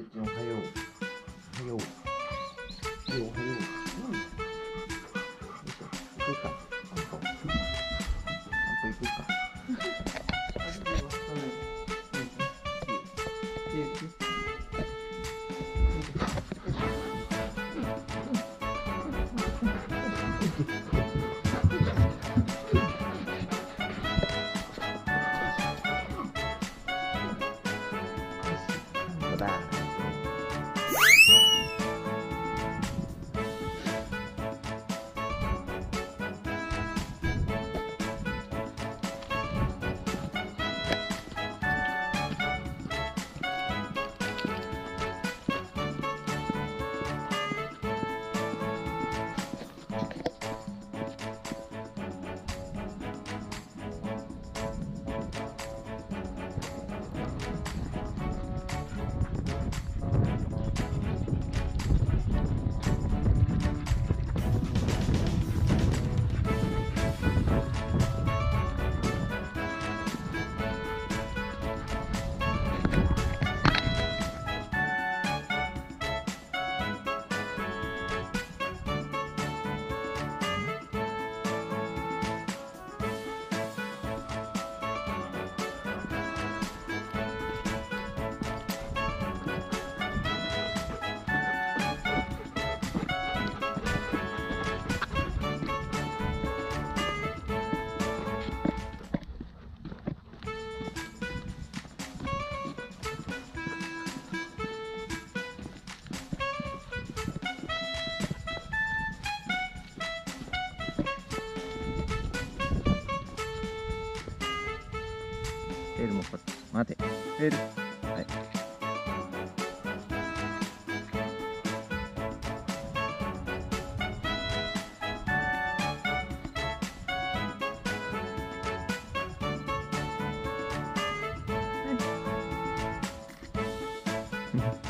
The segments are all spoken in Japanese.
てっちゃんおはようおはようおはようおはよううんよいしょ行くか散歩散歩行くかそ待て。えーはい。な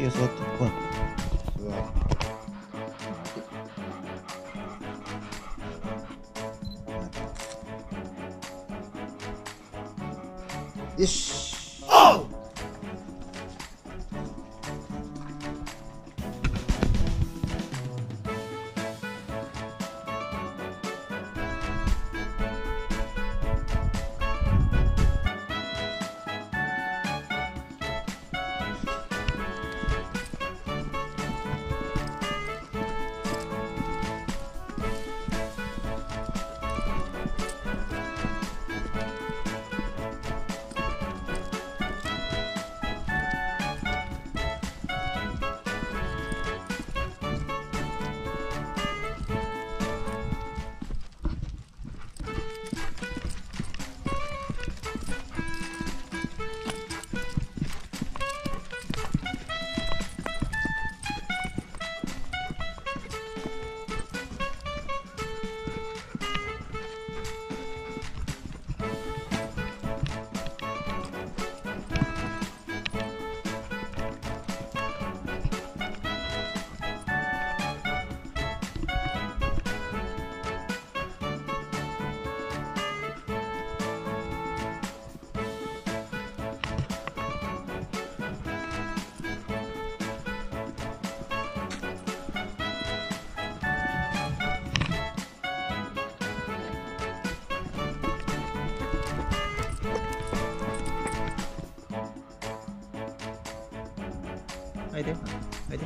いや座ってほらよし。おいでおいで